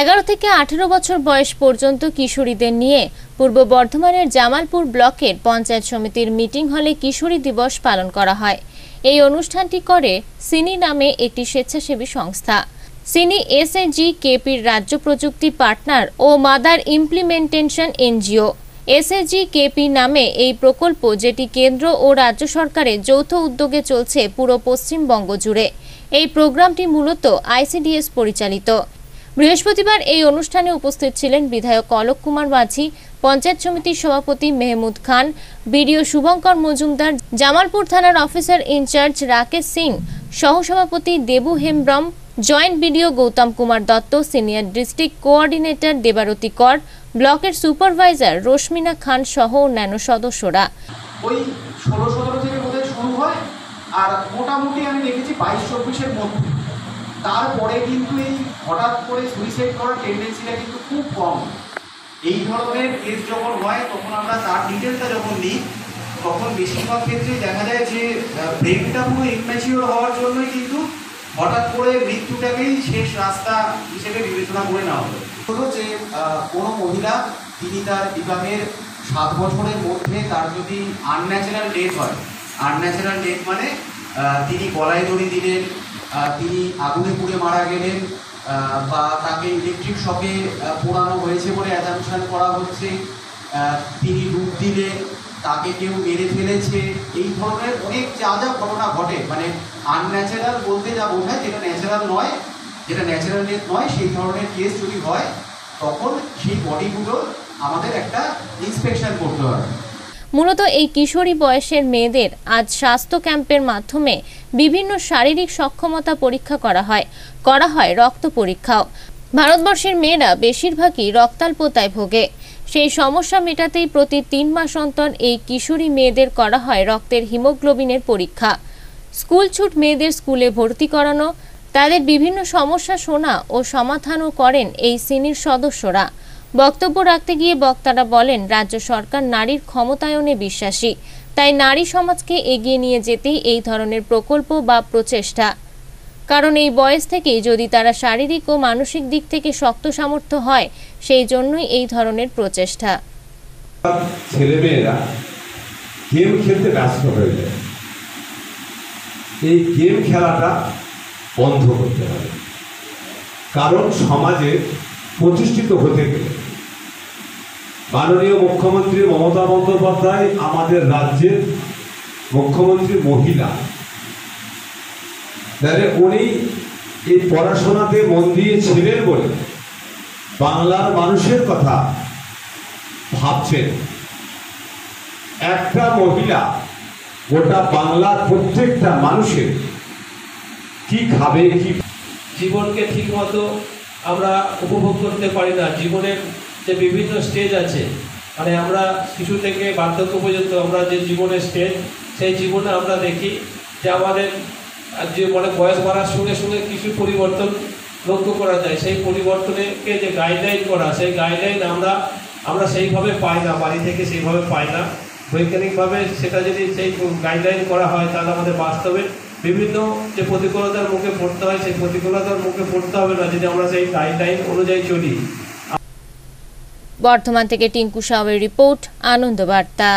এগারো থেকে আঠেরো বছর বয়স পর্যন্ত কিশোরীদের নিয়ে পূর্ব বর্ধমানের জামালপুর ব্লকের পঞ্চায়েত সমিতির মিটিং হলে কিশোরী দিবস পালন করা হয়। এই অনুষ্ঠানটি করে সিনি নামে একটি স্বেচ্ছাসেবী সংস্থা। সিনি এসএজি কেপির রাজ্য প্রযুক্তি পার্টনার ও mother implementation NGO. SAG KP নামে এই প্রকল্প, যেটি কেন্দ্র ও রাজ্য সরকারের যৌথ উদ্যোগে চলছে পুরো পশ্চিমবঙ্গ জুড়ে। এই প্রোগ্রামটি মূলত আইসিডিএস পরিচালিত। বৃহস্পতিবার এই অনুষ্ঠানে উপস্থিত ছিলেন বিধায়ক অলোক কুমার মাঝি, পঞ্চায়েত সমিতির সভাপতি মেহমুদ খান, বিডিও শুভঙ্কর মজুমদার, জামালপুর থানার অফিসার ইনচার্জ রাকেশ সিং, সহসভাপতি Debu Hembram, joint BDO Gautam Kumar Dutta, senior district coordinator Debarati Kar, ব্লকের সুপারভাইজার রশ্মিনা খান সহ অন্যান্য সদস্যরা। ওই ষোলো সতেরো থেকে শুরু হয়, আর মোটামুটি আমি দেখেছি বাইশ চব্বিশের মধ্যে। তারপরে কিন্তু এই হঠাৎ করে সুইসাইড করার টেন্ডেন্সিটা কিন্তু খুব কম। এই ধরনের কেস যখন হয়, তখন আমরা তার ডিটেলটা যখন নিই, তখন বেশিরভাগ ক্ষেত্রে দেখা যায় যে ব্রেনটা পুরো ইনম্যাচিওর হওয়ার জন্যই কিন্তু হঠাৎ করে মৃত্যুটাকেই শেষ রাস্তা হিসেবে বিবেচনা করে নেওয়া হলো। হলো যে কোনো মহিলা, তিনি তার বিবাহের সাত বছরের মধ্যে তার যদি আনন্যাচারাল ডেথ হয় আনন্যাচারাল ডেথ মানে তিনি গলায় দড়ি দিলেন তিনি আগুনে পুড়ে মারা গেলেন বা তাকে ইলেকট্রিক শকে পোড়ানো হয়েছে বলে অ্যাজামশন করা হচ্ছে। তিনি ডুব দিলে, তাকে কেউ মেরে ফেলেছে। এই ধরনের অনেক যা যা ঘটনা ঘটে মানে আনন্যাচারাল বলতে যা বোঝায়, যেটা ন্যাচারাল নয়, যেটা ন্যাচারাল নয়, সেই ধরনের কেস যদি হয়, তখন সেই বডিগুলো আমাদের একটা ইন্সপেকশন করতে হবে। মূলত এই কিশোরী বয়সের মেয়েদের আজ স্বাস্থ্য ক্যাম্পের মাধ্যমে বিভিন্ন শারীরিক সক্ষমতা পরীক্ষা করা হয় করা হয় রক্ত পরীক্ষাও। ভারতবর্ষের মেয়েরা বেশিরভাগই রক্তাল্পতায় ভোগে। সেই সমস্যা মেটাতেই প্রতি তিন মাস অন্তর এই কিশোরী মেয়েদের করা হয় রক্তের হিমোগ্লোবিনের পরীক্ষা। স্কুল ছুট মেয়েদের স্কুলে ভর্তি করানো, তাদের বিভিন্ন সমস্যা শোনা ও সমাধানও করেন এই শ্রেণির সদস্যরা। বক্তব্য রাখতে গিয়ে বক্তারা বলেন, রাজ্য সরকার নারীর ক্ষমতায়নে বিশ্বাসী। তাই নারী সমাজকে এগিয়ে নিয়ে যেতেই এই ধরনের প্রকল্প বা প্রচেষ্টা। কারণ এই বয়স থেকেই যদি তারা শারীরিক ও মানসিক দিক থেকে শক্ত সামর্থ্য হয়, সেই জন্যই এই ধরনের প্রচেষ্টা। গেম খেলতে ব্যস্ত হয়ে যায়। এই গেম খেলাটা বন্ধ করতে হবে। কারণ সমাজে প্রতিষ্ঠিত হতে গেলে। মাননীয় মুখ্যমন্ত্রী মমতা বন্দ্যোপাধ্যায় আমাদের রাজ্যের মুখ্যমন্ত্রী মহিলা। তাহলে উনি এই পড়াশোনাতে মন দিয়েছিলেন বলে বাংলার মানুষের কথা ভাবছেন। একটা মহিলা গোটা বাংলার প্রত্যেকটা মানুষের কি খাবে, কি জীবনকে ঠিকমতো আমরা উপভোগ করতে পারি না। জীবনের যে বিভিন্ন স্টেজ আছে মানে আমরা শিশু থেকে বার্ধক্য পর্যন্ত আমরা যে জীবনের স্টেজ সেই জীবনে আমরা দেখি যে আমাদের, যে মানে বয়স বাড়ার সঙ্গে সঙ্গে কিছু পরিবর্তন লক্ষ্য করা যায়। সেই পরিবর্তনেকে যে গাইডলাইন করা, সেই গাইডলাইন আমরা আমরা সেইভাবে পাই না, বাড়ি থেকে সেইভাবে পাই না। বৈজ্ঞানিকভাবে সেটা যদি সেই গাইডলাইন করা হয়, তাহলে আমাদের বাস্তবে বিভিন্ন যে প্রতিকূলতার মুখে পড়তে হয়, সেই প্রতিকূলতার মুখে পড়তে হবে না, যদি আমরা সেই গাইডলাইন অনুযায়ী চলি। বর্ধমান থেকে টিঙ্কু সাউয়ের রিপোর্ট, আনন্দ বার্তা।